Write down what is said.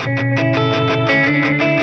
Música